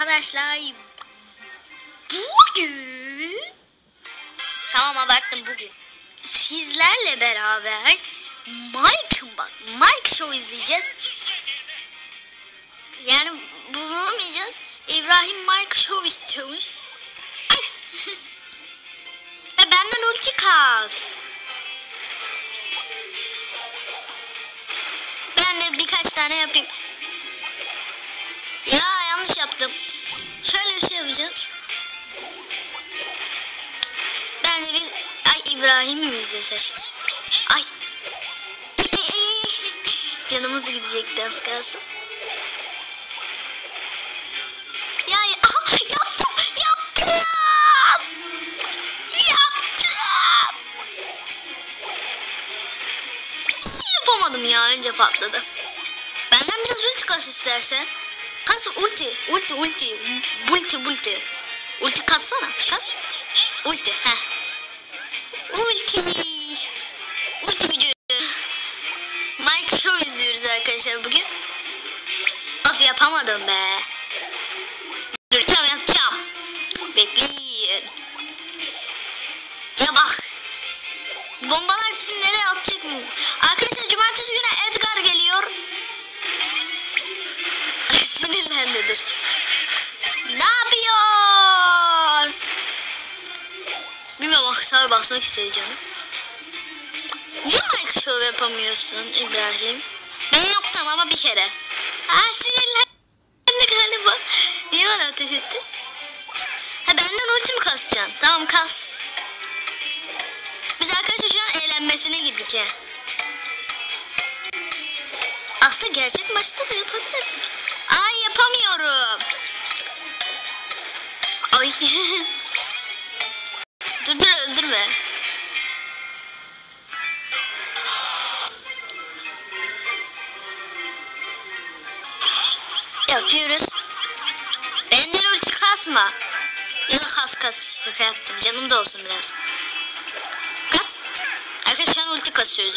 arkadaşlar. Bugün tamam abarttım bugün. Sizlerle beraber Mike bak Mike Show izleyeceğiz. Yani bulamayacağız. İbrahim Mike Show istiyormuş. Ve benden ulti kas. Ben de birkaç tane yapayım. Önce patladı. Benden biraz ulti kas istersen. Kas ulti, ulti, ulti, ulti, ulti. Ulti katsana, kas. Ulti. Ulti. Ulti istedi canım. Niye Mike Show yapamıyorsun İbrahim? Ben yaptım ama bir kere. Aa sinirlendi galiba. Niye bana ateş etti? Ha benden ulti mi kasacaksın? Tamam kas. Biz arkadaşlar şu an eğlenmesine girdik ya.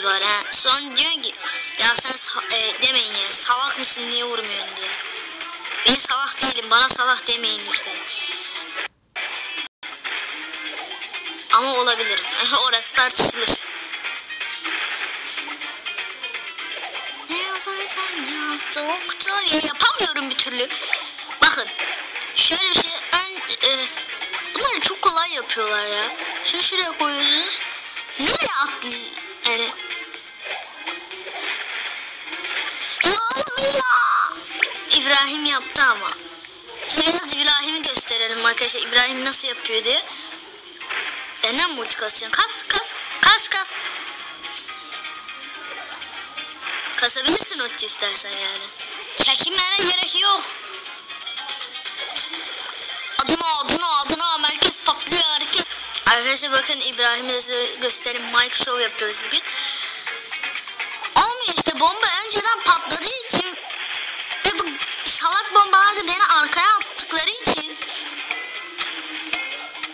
Kasıyoruz bari ha. Sonra diyor ki ya sen e, demeyin ya salak mısın niye vurmuyorsun diye. Ben salak değilim bana salak demeyin lütfen. Ama olabilirim. Orası tartışılır. Ne yazarsan yaz doktor. Ya yapamıyorum bir türlü. Bakın. Şöyle bir şey. Ön, e, bunları çok kolay yapıyorlar ya. Şunu şuraya koyuyorsunuz. Nereye attı? Yani. İbrahim yaptı ama. Size biraz İbrahim'i gösterelim arkadaşlar. İbrahim nasıl yapıyor diye. Benden multi kasacaksın. Kas kas kas kas. Kasabilirsin ulti istersen yani. Çekinmene gerek yok. Adına adına adına merkez patlıyor hareket. Arkadaşlar bakın İbrahim'i de size göstereyim. Mike Show yapıyoruz bugün. Olmuyor işte bomba önceden patladığı için salak bombalar da beni arkaya attıkları için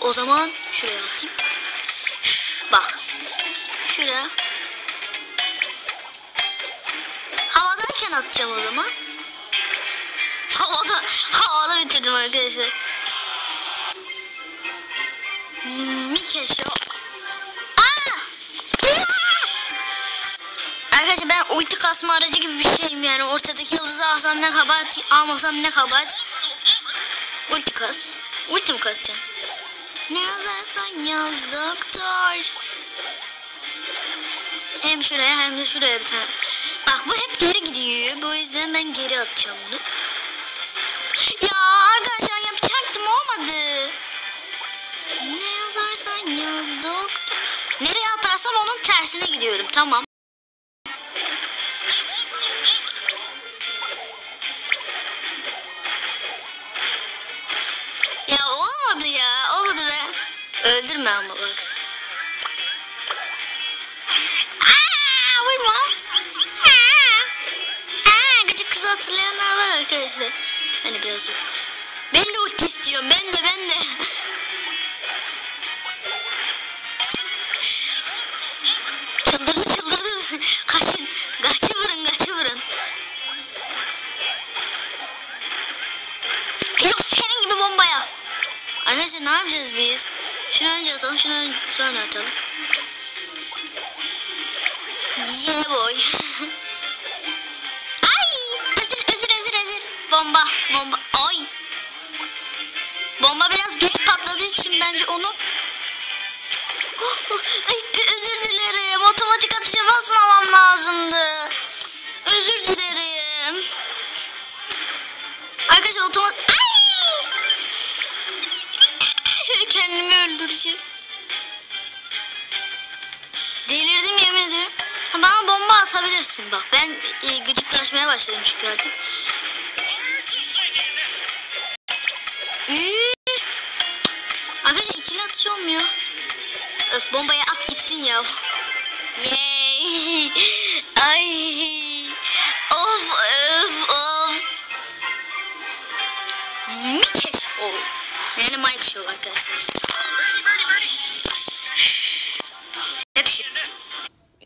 o zaman şuraya atayım. Bak. Şuraya. Havadayken atacağım o zaman. Havada, havada bitirdim arkadaşlar. Mike Ulti kasma aracı gibi bir şeyim yani. Ortadaki yıldızı alsam ne kabahat, almasam ne kabahat. Ulti kas. Ulti mi kasacaksın? Ne yazarsan yaz doktor. Hem şuraya hem de şuraya bir tane. Bak bu hep geri gidiyor. Bu yüzden ben geri atacağım bunu. Ya arkadaşlar yapacaktım olmadı. Ne yazarsan yaz doktor. Nereye atarsam onun tersine gidiyorum. Tamam. Hatırlayanlar var arkadaşlar. Hani biraz vur. Ben de ulti istiyorum. Ben de atabilirsin. Bak ben e, gıcıklaşmaya başladım çünkü artık.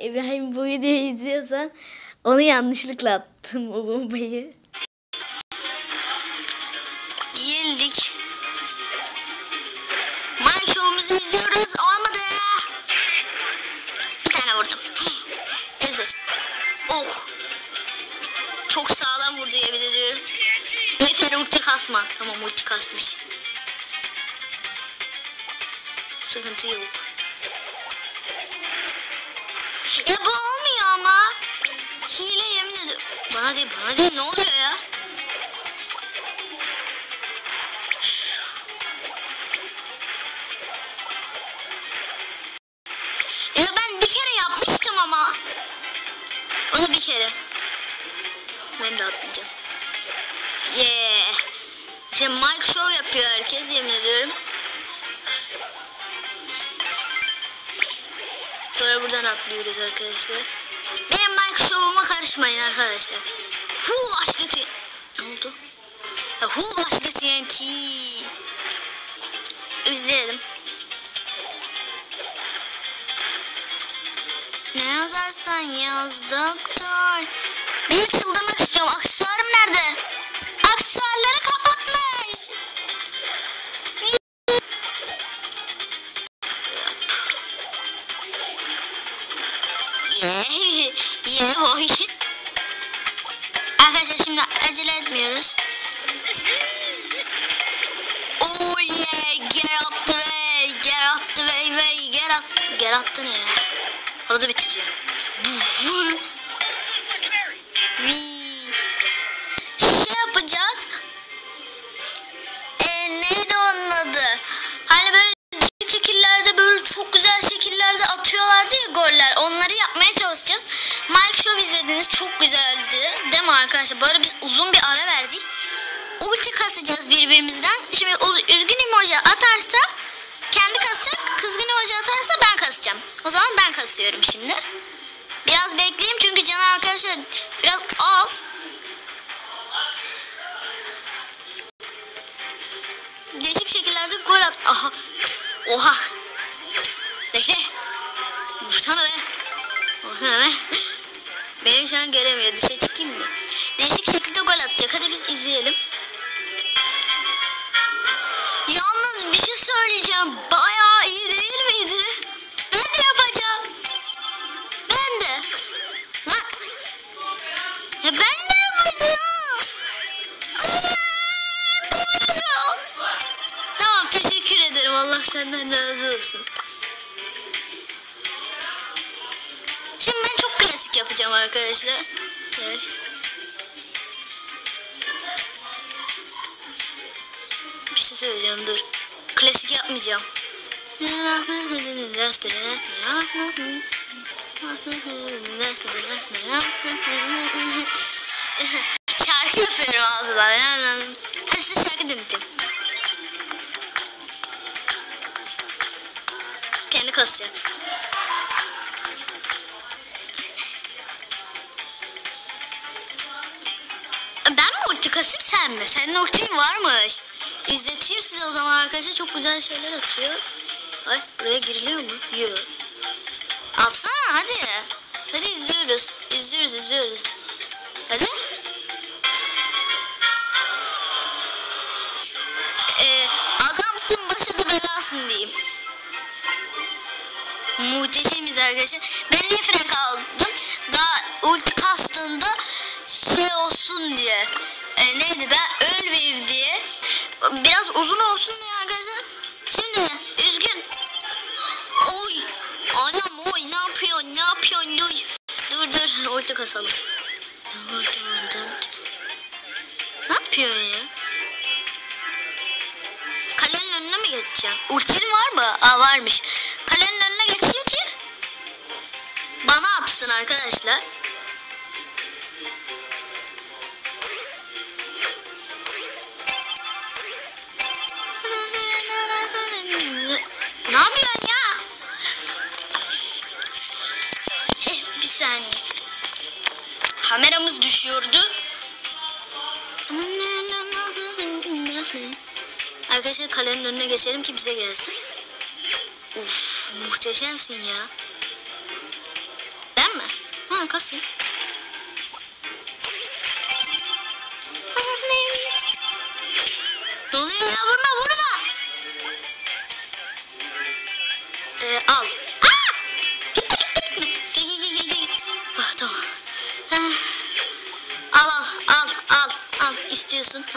İbrahim bu videoyu izliyorsan onu yanlışlıkla attım o bombayı. Yenildik. Mank şovumuzu izliyoruz. Olmadı. Bir tane vurdum. Neyse. Oh. Çok sağlam vurdu yemin ediyorum. Yeter ulti kasma. Tamam ulti kasmış. Sıkıntı yok. Aha. Oha. Bekle. Vursana be. Vursana be. Benim şu an göremiyor.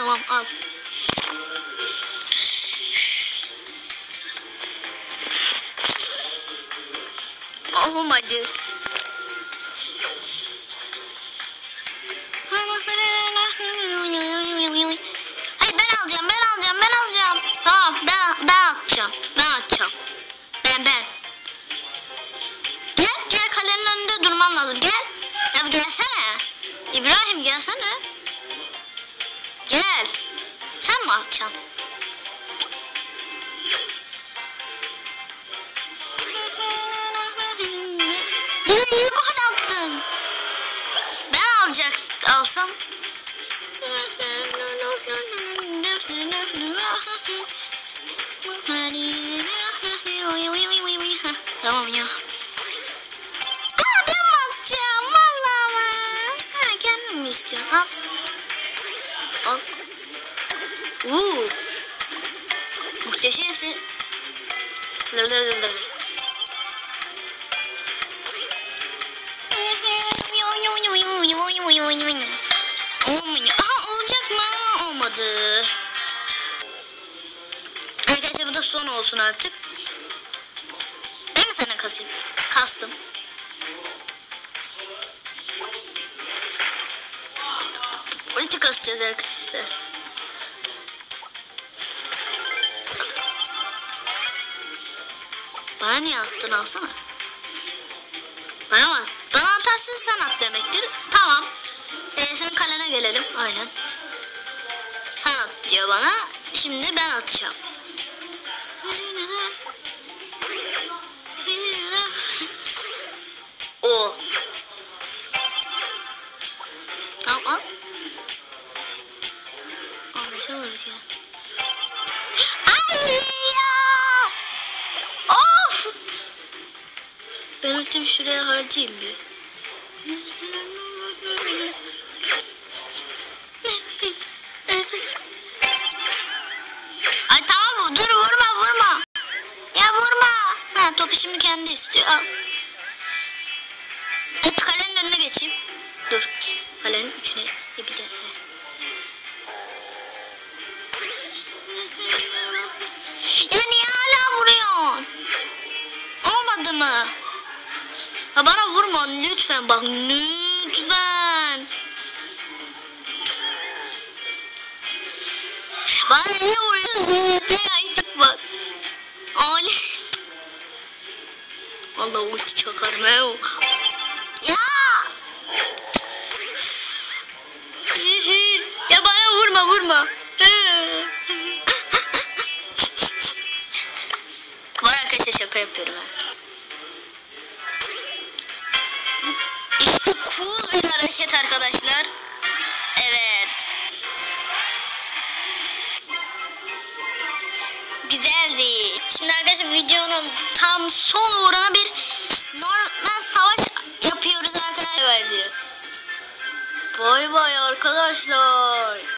Tamam um, al. Sen demektir. Tamam. Ee, senin kalene gelelim. Aynen. Sen at diyor bana. Şimdi ben atacağım. O. Tamam al. Anlaşamadık ya. Ay! Of! Ben ultimi şuraya harcayayım bir. Ay tamam dur vurma vurma. Ya vurma. Ha topu şimdi kendi istiyor. Al. Evet kalenin önüne geçeyim. Dur. Kalenin içine bir de. Ya niye hala vuruyorsun? Olmadı mı? Ya bana vurma lütfen bak lütfen. Bana niye vuruyorsun? Ne artık bak. Ali. Vallahi ulti çakarım he. Ya. ya bana vurma vurma. Var arkadaşlar şaka yapıyorum ha. Bir hareket arkadaşlar. Evet. Güzeldi. Şimdi arkadaşlar videonun tam son uğruna bir normal savaş yapıyoruz arkadaşlar. Bay bay arkadaşlar.